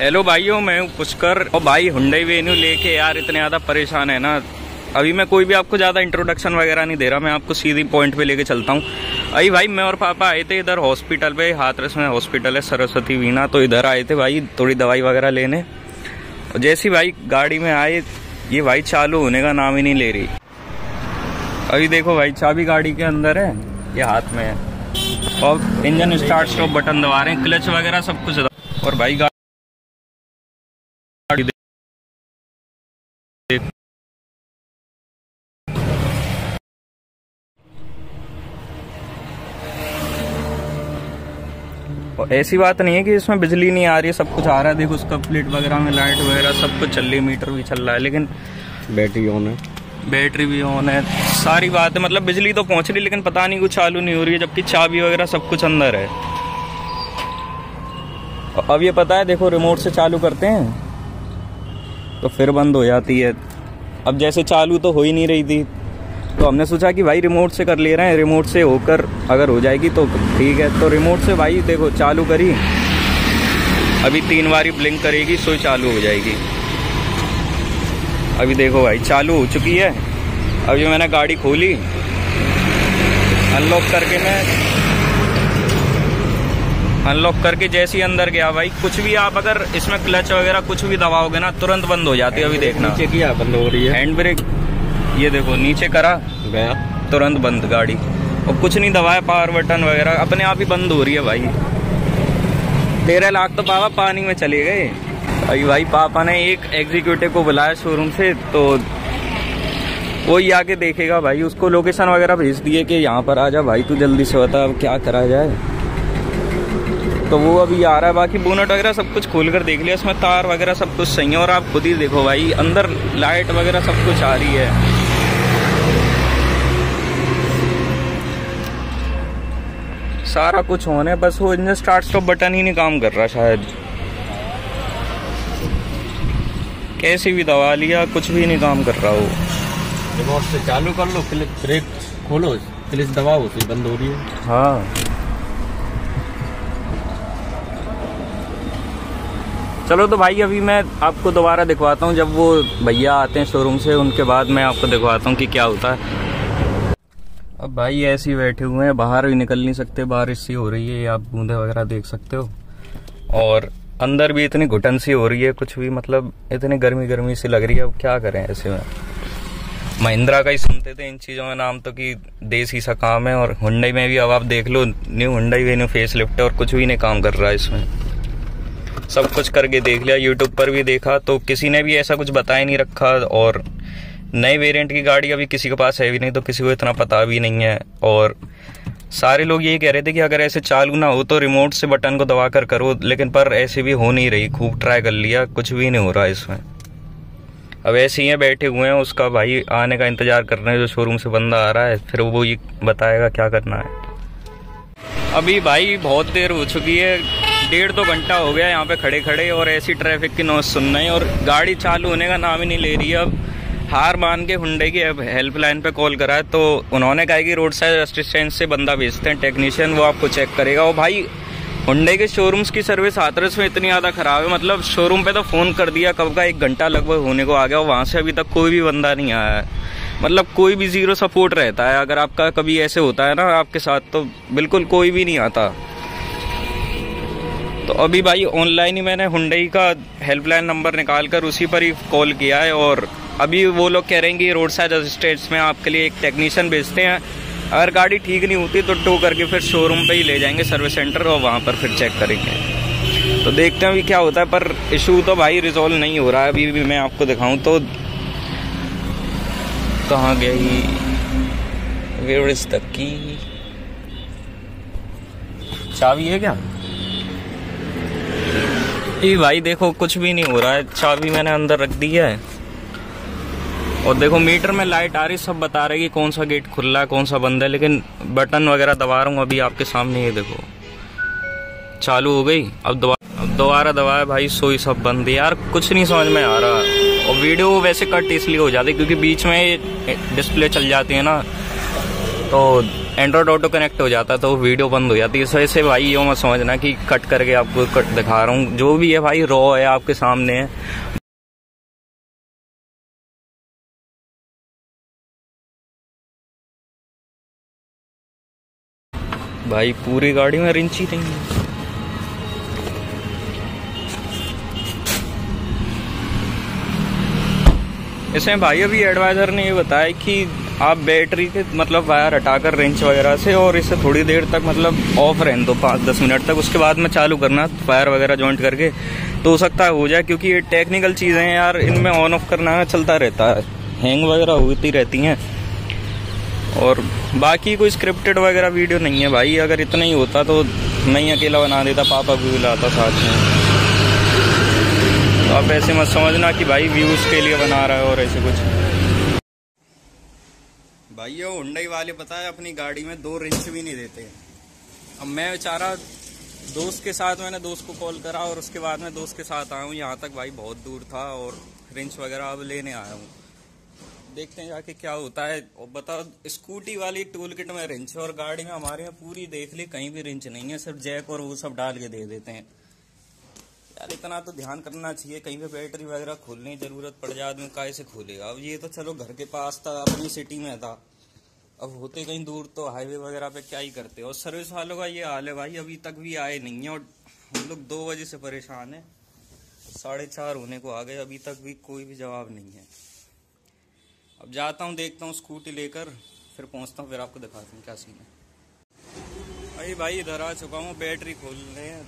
Hello भाइयों, मैं हूँ पुष्कर और भाई हुंडई वेन्यू लेके यार इतने ज़्यादा परेशान है ना। अभी मैं कोई भी आपको ज़्यादा इंट्रोडक्शन वगैरह नहीं दे रहा, मैं आपको सीधी पॉइंट पे लेके चलता हूँ। अभी भाई, मैं और पापा आए थे इधर हॉस्पिटल पे, हाथरस में हॉस्पिटल है, सरस्वती वीणा तो इधर आए थे भाई थोड़ी दवाई वगैरह लेने। और जैसी भाई गाड़ी में आए, ये भाई चालू होने का नाम ही नहीं ले रही। अभी देखो भाई, चाबी गाड़ी के अंदर है, ये हाथ में है। और इंजन स्टार्ट स्टॉप बटन दबा रहे हैं क्लच वगैरह सब कुछ और भाई ऐसी बात नहीं है कि इसमें बिजली नहीं आ रही है सब कुछ आ रहा है। देखो उसका प्लेट वगैरह में लाइट वगैरह सब कुछ चल रही मीटर भी चल रहा है लेकिन बैटरी ऑन है। बैटरी भी ऑन है। सारी बात है मतलब बिजली तो पहुँच रही लेकिन पता नहीं कुछ चालू नहीं हो रही है जबकि चाबी वगैरह सब कुछ अंदर है। अब ये पता है देखो रिमोट से चालू करते हैं तो फिर बंद हो जाती है। अब जैसे चालू तो हो ही नहीं रही थी तो हमने सोचा कि भाई रिमोट से कर ले रहे हैं रिमोट से होकर अगर हो जाएगी तो ठीक है। तो रिमोट से भाई देखो चालू करी। अभी तीन बारी ब्लिंक करेगी सो चालू हो जाएगी। अभी देखो भाई चालू हो चुकी है। अभी मैंने गाड़ी खोली। अनलॉक करके मैं अनलॉक करके जैसे ही अंदर गया भाई कुछ भी आप अगर इसमें क्लच वगैरह कुछ भी दबाओगे ना तुरंत बंद हो जाती है अभी देखना। किया बंद हो रही है। हैंड ब्रेक ये देखो नीचे करा गया। तुरंत बंद गाड़ी। और कुछ नहीं दबाया पावर बटन वगैरह। अपने आप ही बंद हो रही है भाई। तेरह लाख तो पापा पानी में चले गए। अभी भाई पापा ने एक एग्जीक्यूटिव को बुलाया शोरूम से तो वो ही आके देखेगा भाई। उसको लोकेशन वगैरह भेज दिए कि यहाँ पर आ जा। भाई तू जल्दी से बता अब क्या करा जाए। तो वो अभी आ रहा है। बाकी बोनट वगैरह सब कुछ खोल कर देख लिया। उसमें तार वगैरह सब कुछ सही है। और आप खुद ही देखो भाई अंदर लाइट वगैरह सब कुछ आ रही है। सारा कुछ होने बस वो इंजन स्टार्ट स्टॉप बटन ही नहीं काम कर रहा शायद। कैसे भी दबा लिया कुछ भी नहीं काम कर रहा वो। से चालू कर लो ब्रेक खोलो क्लिच दबाओ फिर बंद हो रही है। हाँ। चलो तो भाई अभी मैं आपको दोबारा दिखवाता हूँ जब वो भैया आते हैं शोरूम से उनके बाद मैं आपको दिखवाता हूँ कि क्या होता है। अब भाई ऐसे ही बैठे हुए हैं, बाहर भी निकल नहीं सकते, बारिश सी हो रही है, आप बूंदे वगैरह देख सकते हो। और अंदर भी इतनी घुटन सी हो रही है, कुछ भी मतलब इतनी गर्मी गर्मी सी लग रही है, अब क्या करें ऐसे में? महिंद्रा का ही सुनते थे इन चीज़ों में नाम तो कि देसी सा काम है, और हुंडई में भी अब आप देख लो new Hyundai Venue facelift है, और कुछ भी नहीं काम कर रहा है इसमें। सब कुछ करके देख लिया यूट्यूब पर भी देखा तो किसी ने भी ऐसा कुछ बताया नहीं रखा, और नए वेरिएंट की गाड़ी अभी किसी के पास है भी नहीं तो किसी को इतना पता भी नहीं है। और सारे लोग यही कह रहे थे कि अगर ऐसे चालू ना हो तो रिमोट से बटन को दबा कर करो लेकिन पर ऐसे भी हो नहीं रही। खूब ट्राई कर लिया, कुछ भी नहीं हो रहा इसमें। अब ऐसे ही बैठे हुए हैं, उसका भाई आने का इंतज़ार कर रहे हैं, जो शोरूम से बंदा आ रहा है, फिर वो ये बताएगा क्या करना है। अभी भाई बहुत देर हो चुकी है, डेढ़ दो घंटा हो गया यहाँ पे खड़े खड़े और ऐसी ट्रैफ़िक की नोज़ सुन रहे हैं, और गाड़ी चालू होने का नाम ही नहीं ले रही है अब। हार मान के हुंडे की हेल्पलाइन पे कॉल करा है तो उन्होंने कहा कि रोड साइड असिस्टेंट से बंदा भेजते हैं टेक्नीशियन वो आपको चेक करेगा। और भाई हुंडे के शोरूम्स की सर्विस हाथरस में इतनी ज़्यादा खराब है मतलब शोरूम पे तो फ़ोन कर दिया, कब का एक घंटा लगभग होने को आ गया, और वहाँ से अभी तक कोई भी बंदा नहीं आया है। मतलब कोई भी ज़ीरो सपोर्ट रहता है, अगर आपका कभी ऐसे होता है ना, आपके साथ तो बिल्कुल कोई भी नहीं आता। तो अभी भाई ऑनलाइन ही मैंने हुंडई का हेल्पलाइन नंबर निकाल कर उसी पर ही कॉल किया है, और अभी वो लोग कह रहे हैं कि रोड साइड असिस्टेंट्स में आपके लिए एक टेक्नीशियन भेजते हैं। अगर गाड़ी ठीक नहीं होती तो टो करके फिर शोरूम पे ही ले जाएँगे सर्विस सेंटर और वहाँ पर फिर चेक करेंगे। तो देखते हैं अभी क्या होता है, पर इशू तो भाई रिजोल्व नहीं हो रहा है। अभी भी मैं आपको दिखाऊँ तो कहाँ गई? Where is the key. चाबी है क्या? ये भाई देखो, कुछ भी नहीं हो रहा है। चाबी मैंने अंदर रख दी है। और देखो, मीटर में लाइट आ रही, सब बता रही कि कौन सा गेट खुला है कौन सा बंद है, लेकिन बटन वगैरह दबा रहा हूँ अभी आपके सामने, ये देखो। चालू हो गई, अब दोबारा अब दोबारा दबाया, भाई सोई सब बंद है। यार, कुछ नहीं समझ में आ रहा। और वीडियो वैसे कट इसलिए हो जाती क्योंकि बीच में डिस्प्ले चल जाती है ना तो एंड्रॉइड ऑटो कनेक्ट हो जाता है तो वीडियो बंद हो जाती है। इस वजह से भाई, यो मत समझना कि कट करके आपको कट दिखा रहा हूँ। जो भी है भाई रॉ है, आपके सामने है। भाई, पूरी गाड़ी में रिंच ही नहीं है। इसमें भाई अभी एडवाइजर ने ये बताया कि आप बैटरी के मतलब वायर हटाकर रेंच वगैरह से और इसे थोड़ी देर तक मतलब ऑफ़ रहने दो, पाँच दस मिनट तक। उसके बाद में चालू करना वायर वगैरह जॉइंट करके। तो हो सकता है हो जाए, क्योंकि ये टेक्निकल चीज़ें हैं यार, इनमें ऑन ऑफ़ करना चलता रहता है। हैंग वगैरह होती रहती हैं। और बाकी कोई स्क्रिप्टेड वगैरह वीडियो नहीं है भाई। अगर इतना ही होता तो मैं ही अकेला बना देता, पापा भी बुलाता साथ में। तो आप ऐसे मत समझना कि भाई व्यूज़ के लिए बना रहा है और ऐसे कुछ। भाई ये हुंडई वाले पता है अपनी गाड़ी में दो रिंच भी नहीं देते। अब मैं बेचारा दोस्त के साथ मैंने दोस्त को कॉल करा और उसके बाद में दोस्त के साथ आया हूँ। यहाँ तक भाई बहुत दूर था और रिंच वगैरह अब लेने आया हूँ। देखते हैं जाके क्या होता है। और बताओ, स्कूटी वाली टूल किट में रिंच और गाड़ी में हमारे यहाँ पूरी देख ली, कहीं भी रिंच नहीं है, सिर्फ़ जैक और वो सब डाल के दे देते हैं। यार, इतना तो ध्यान करना चाहिए, कहीं पे बैटरी वगैरह खोलने की ज़रूरत पड़ जाए, आदमी कैसे खोलेगा? अब ये तो चलो घर के पास था, अपनी सिटी में था। अब होते कहीं दूर तो हाईवे वगैरह पे क्या ही करते और सर्विस वालों का ये हाल है भाई, अभी तक भी आए नहीं है और हम लोग दो बजे से परेशान है। साढ़े चार होने को आ गए, अभी तक भी कोई भी जवाब नहीं है। अब जाता हूँ, देखता हूँ स्कूटी लेकर, फिर पहुँचता हूँ, फिर आपको दिखाता हूँ क्या सीन है। अरे भाई, इधर आ चुका हूँ बैटरी खोल रहे हैं।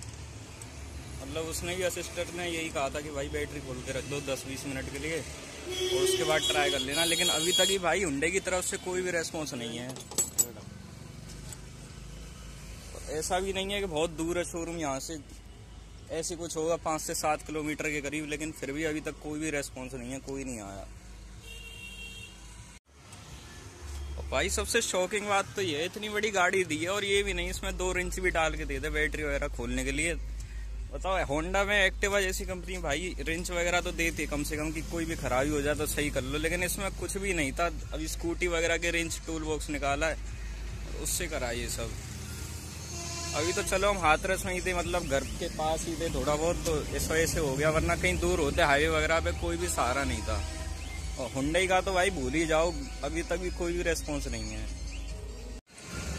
मतलब उसने भी असिस्टेंट ने यही कहा था कि भाई बैटरी खोल के रख दो दस बीस मिनट के लिए, और उसके बाद ट्राई कर लेना। लेकिन अभी तक ही भाई हुंडे की तरफ़ से कोई भी रेस्पॉन्स नहीं है। ऐसा भी नहीं है कि बहुत दूर है शोरूम यहाँ से ऐसे कुछ होगा, पाँच से सात किलोमीटर के करीब, लेकिन फिर भी अभी तक कोई भी रेस्पॉन्स नहीं है, कोई नहीं आया। भाई, सबसे शॉकिंग बात तो ये इतनी बड़ी गाड़ी दी है और ये भी नहीं, इसमें दो इंच भी डाल के दे दे बैटरी वगैरह खोलने के लिए। बताओ होंडा में एक्टिवा जैसी कंपनी भाई, रेंच वगैरह तो देती है, कम से कम कि कोई भी खराबी हो जाए तो सही कर लो, लेकिन इसमें कुछ भी नहीं था। अभी स्कूटी वगैरह के रेंच टूल बॉक्स निकाला है, उससे करा ये सब। अभी तो चलो, हम हाथरस में ही थे मतलब घर के पास ही थे थोड़ा बहुत तो इस वजह से हो गया, वरना कहीं दूर होते हाईवे वगैरह पे कोई भी सहारा नहीं था। और हुंडई का तो भाई भूल ही जाओ, अभी तक भी कोई भी रेस्पॉन्स नहीं है।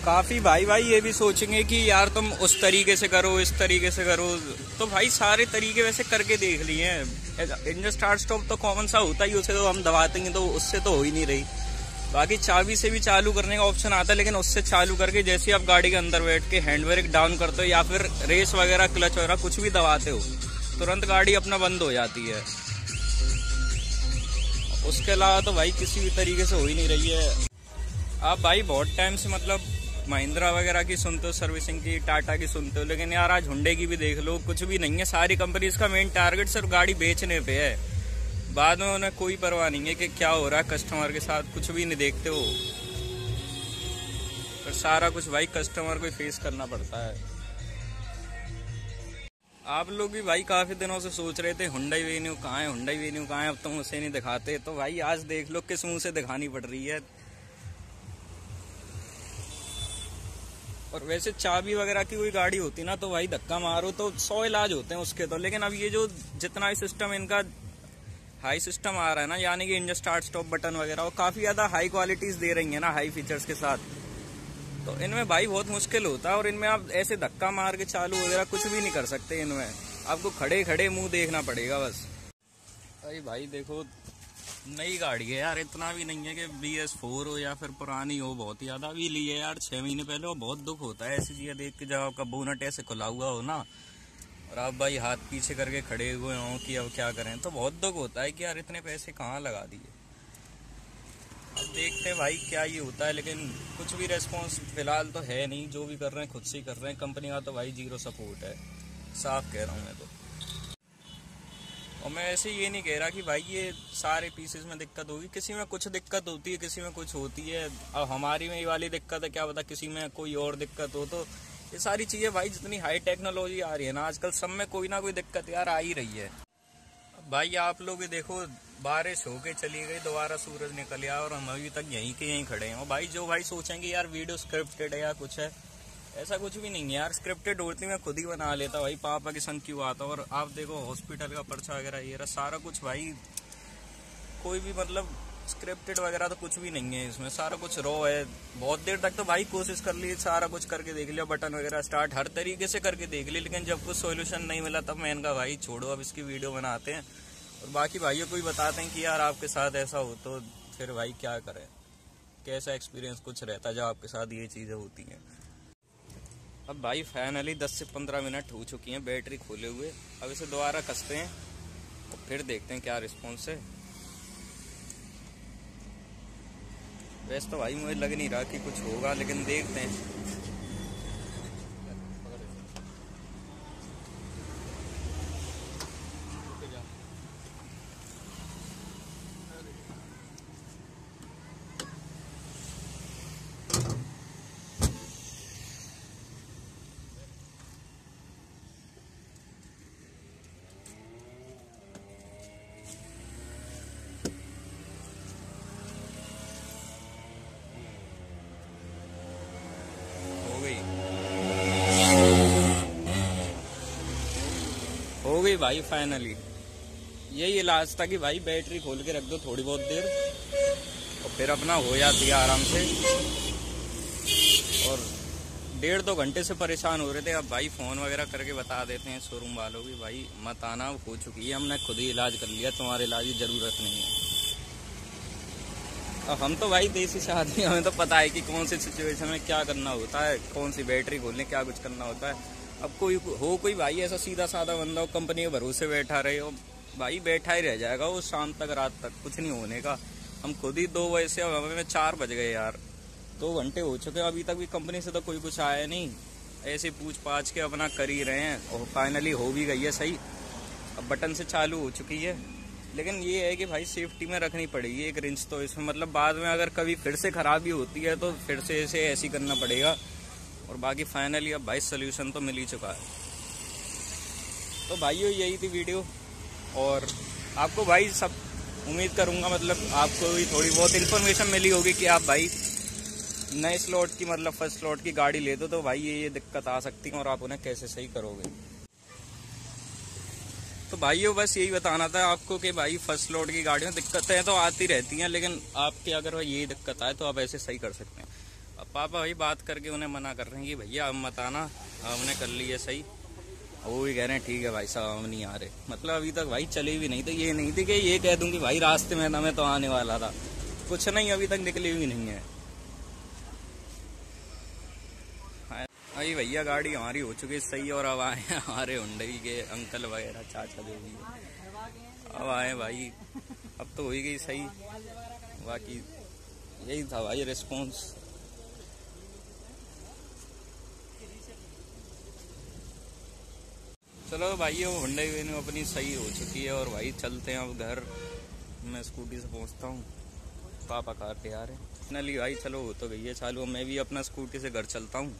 काफ़ी भाई भाई ये भी सोचेंगे कि यार तुम उस तरीके से करो, इस तरीके से करो। तो भाई सारे तरीके वैसे करके देख लिए हैं। इंजन स्टार्ट स्टॉप तो कॉमन सा होता ही, उसे तो हम दबाते हैं तो उससे तो हो ही नहीं रही। बाकी चाबी से भी चालू करने का ऑप्शन आता है, लेकिन उससे चालू करके जैसे आप गाड़ी के अंदर बैठ के हैंड ब्रेक डाउन करते हो या फिर रेस वगैरह क्लच वगैरह कुछ भी दबाते हो, तुरंत गाड़ी अपना बंद हो जाती है। उसके अलावा तो भाई किसी भी तरीके से हो ही नहीं रही है। आप भाई बहुत टाइम से मतलब महिंद्रा वगैरह की सुनते हो, सर्विसिंग की, टाटा की सुनते हो, लेकिन यार आज हुंडे की भी देख लो, कुछ भी नहीं है। सारी कंपनीज़ का मेन टारगेट सिर्फ़ गाड़ी बेचने पे है। बाद में उन्हें कोई परवाह नहीं है कि क्या हो रहा है कस्टमर के साथ, कुछ भी नहीं देखते हो। पर सारा कुछ भाई कस्टमर को फेस करना पड़ता है। आप लोग भी भाई काफ़ी दिनों से सोच रहे थे हुंडई वेन्यू कहाँ है हुंडई वेन्यू कहाँ है, अब तुम उसे नहीं दिखाते। तो भाई आज देख लो किस मुँह से दिखानी पड़ रही है। और वैसे चाबी वगैरह की कोई गाड़ी होती ना तो भाई धक्का मारो तो सौ इलाज होते हैं उसके तो। लेकिन अब ये जो जितना ही सिस्टम इनका हाई सिस्टम आ रहा है ना, यानी कि इंजन स्टार्ट स्टॉप बटन वगैरह, वो काफ़ी ज़्यादा हाई क्वालिटीज दे रही है ना हाई फीचर्स के साथ। तो इनमें भाई बहुत मुश्किल होता है और इनमें आप ऐसे धक्का मार के चालू वगैरह कुछ भी नहीं कर सकते इनमें। आपको खड़े खड़े मुँह देखना पड़ेगा बस। अरे भाई देखो, नई गाड़ी है यार, इतना भी नहीं है कि बी एस फोर हो या फिर पुरानी हो, बहुत ज़्यादा भी ली है यार। छह महीने पहले वो बहुत दुख होता है ऐसी चीज़ें देख के, जब आपका बोनट ऐसे खुला हुआ हो ना, और आप भाई हाथ पीछे करके खड़े हुए हों कि अब क्या करें तो बहुत दुख होता है कि यार इतने पैसे कहाँ लगा दिए। अब देखते हैं भाई क्या ये होता है, लेकिन कुछ भी रेस्पॉन्स फ़िलहाल तो है नहीं। जो भी कर रहे हैं, खुद से ही कर रहे हैं। कंपनी का तो भाई ज़ीरो सपोर्ट है। साफ़ कह रहा हूँ मैं तो। और मैं ऐसे ये नहीं कह रहा कि भाई ये सारे पीसेस में दिक्कत होगी। किसी में कुछ दिक्कत होती है, किसी में कुछ होती है। अब हमारी में ये वाली दिक्कत है, क्या पता किसी में कोई और दिक्कत हो तो। ये सारी चीज़ें भाई, जितनी हाई टेक्नोलॉजी आ रही है ना, आजकल सब में कोई ना कोई दिक्कत यार आ ही रही है। भाई आप लोग देखो बारिश होके चली गई, दोबारा सूरज निकल गया और हम अभी तक यहीं के यहीं खड़े हैं। और भाई, जो भाई सोचेंगे, यार वीडियो स्क्रिप्टेड है या कुछ है। ऐसा कुछ भी नहीं है यार स्क्रिप्टेड होती मैं खुद ही बना लेता भाई, पापा के संग क्यों आता और आप देखो हॉस्पिटल का पर्चा वगैरह ये सारा कुछ भाई, कोई भी मतलब स्क्रिप्टेड वगैरह तो कुछ भी नहीं है इसमें। सारा कुछ रो है। बहुत देर तक तो भाई कोशिश कर ली, सारा कुछ करके देख लिया बटन वगैरह स्टार्ट हर तरीके से करके देख लिया लेकिन जब कुछ सोल्यूशन नहीं मिला, तब मैं इनका भाई छोड़ो, अब इसकी वीडियो बनाते हैं। और बाकी भाइयों को भी बताते हैं कि यार आपके साथ ऐसा हो तो फिर भाई क्या करें? कैसा एक्सपीरियंस कुछ रहता है जब आपके साथ ये चीज़ें होती हैं? अब भाई फाइनली 10 से 15 मिनट हो चुकी हैं, बैटरी खोले हुए। अब इसे दोबारा कसते हैं और फिर देखते हैं क्या रिस्पॉन्स है। वैसे तो भाई मुझे लग नहीं रहा कि कुछ होगा, लेकिन देखते हैं हो गई हो गई भाई फाइनली यही इलाज था कि भाई बैटरी खोल के रख दो थोड़ी बहुत देर, और फिर अपना हो जाती है आराम से। और डेढ़ दो घंटे से परेशान हो रहे थे। अब भाई फ़ोन वगैरह करके बता देते हैं शोरूम वालों की, भाई मत आना हो चुकी है। हमने खुद ही इलाज कर लिया, तुम्हारे इलाज की ज़रूरत नहीं है। अब हम तो भाई देसी से आदमी हमें तो पता है कि कौन सी सिचुएशन में क्या करना होता है, कौन सी बैटरी खोलने, क्या कुछ करना होता है। अब कोई हो कोई भाई ऐसा सीधा साधा बंदा हो कंपनी के भरोसे बैठा रहे हो, भाई बैठा ही रह जाएगा वो शाम तक, रात तक, कुछ नहीं होने का। हम खुद ही दो बजे से अब हमें चार बज गए यार। दो घंटे हो चुके हैं, अभी तक भी कंपनी से तो कोई कुछ आया नहीं। ऐसे पूछ पाछ के अपना कर ही रहे हैं, और फाइनली हो भी गई है सही। अब बटन से चालू हो चुकी है। लेकिन ये है कि भाई सेफ्टी में रखनी पड़ेगी एक रिंच तो इसमें। मतलब बाद में अगर कभी फिर से खराबी होती है तो फिर से इसे ऐसी करना पड़ेगा। और बाकी फाइनली अब भाई सोल्यूशन तो मिल ही चुका है। तो भाइयों यही थी वीडियो। और आपको भाई सब उम्मीद करूँगा मतलब आपको भी थोड़ी बहुत इन्फॉर्मेशन मिली होगी कि आप भाई नए स्लॉट की मतलब फ़र्स्ट स्लॉट की गाड़ी ले दो तो भाई ये ये दिक्कत आ सकती है और आप उन्हें कैसे सही करोगे। तो भाइयों, बस यही बताना था आपको कि भाई फ़र्स्ट लोड की गाड़ियों दिक्कतें तो आती रहती हैं, लेकिन आपके अगर ये दिक्कत आए तो आप ऐसे सही कर सकते हैं। अब पापा भाई बात करके उन्हें मना कर रहे हैं कि भैया अब मत आना, हमने कर ली है सही। वो भी कह रहे हैं, ठीक है भाई साहब, हम नहीं आ रहे। मतलब अभी तक भाई चले भी नहीं तो ये नहीं थी कि ये कह दूँ कि भाई रास्ते में ना मैं तो आने वाला था। कुछ नहीं, अभी तक निकली भी नहीं है। अभी भैया, गाड़ी हमारी हो चुकी है सही, और अब आए हमारे हुंडई के अंकल वगैरह, चाचा जो भी अब आए भाई। अब तो हो ही गई सही। बाकी यही था भाई रिस्पॉन्स चलो भाई वो हुंडई वेन्यू अपनी सही हो चुकी है और भाई चलते हैं अब घर। मैं स्कूटी से पहुँचता हूँ। पापा कार पे आ रहे हैं। फाइनली भाई, चलो हो तो गई है चालू। मैं भी अपना स्कूटी से घर चलता हूँ।